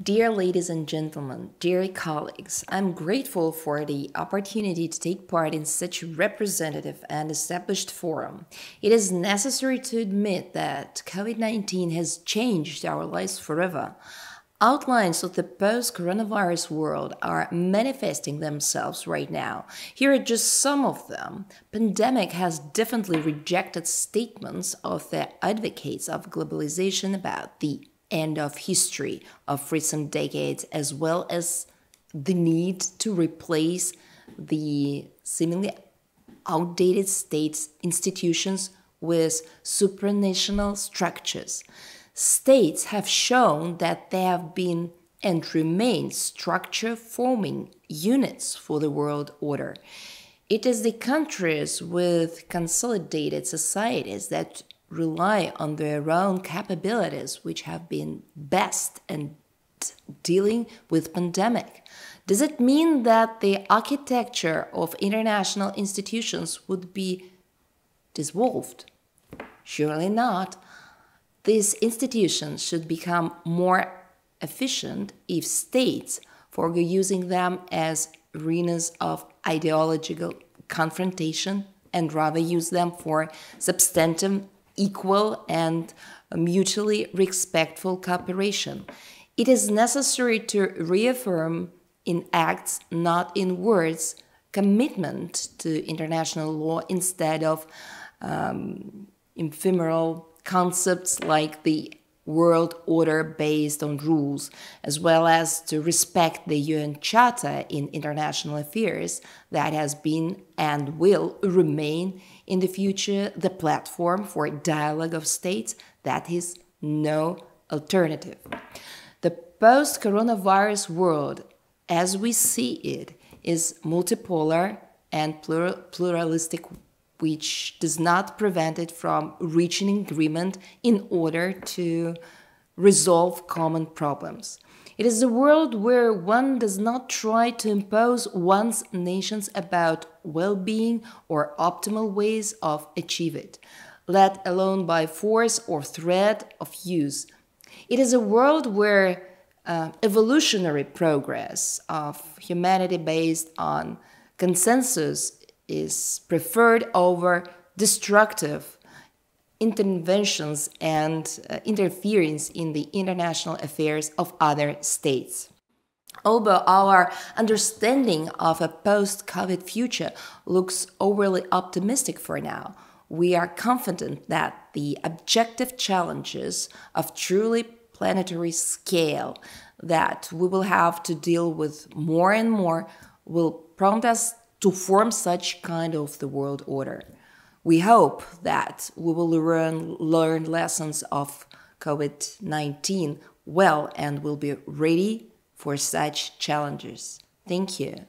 Dear ladies and gentlemen, dear colleagues, I'm grateful for the opportunity to take part in such a representative and established forum. It is necessary to admit that COVID 19 has changed our lives forever. Outlines of the post coronavirus world are manifesting themselves right now. Here are just some of them. Pandemic has definitely rejected statements of the advocates of globalization about the end of history of recent decades, as well as the need to replace the seemingly outdated states institutions with supranational structures. States have shown that they have been and remain structure forming units for the world order. It is the countries with consolidated societies that rely on their own capabilities, which have been best in dealing with pandemic. Does it mean that the architecture of international institutions would be dissolved? Surely not. These institutions should become more efficient if states forego using them as arenas of ideological confrontation and rather use them for substantive equal and mutually respectful cooperation. It is necessary to reaffirm in acts, not in words, commitment to international law instead of um, ephemeral concepts like the world order based on rules, as well as to respect the UN Charter in international affairs that has been and will remain in the future the platform for dialogue of states that is no alternative. The post coronavirus world, as we see it, is multipolar and plural, pluralistic which does not prevent it from reaching agreement in order to resolve common problems. It is a world where one does not try to impose one's nations about well being or optimal ways of achieve it, let alone by force or threat of use. It is a world where uh, evolutionary progress of humanity based on consensus is preferred over destructive interventions and uh, interference in the international affairs of other states. Although our understanding of a post COVID future looks overly optimistic for now, we are confident that the objective challenges of truly planetary scale that we will have to deal with more and more will prompt us to form such kind of the world order. We hope that we will learn, learn lessons of COVID 19 well and will be ready for such challenges. Thank you.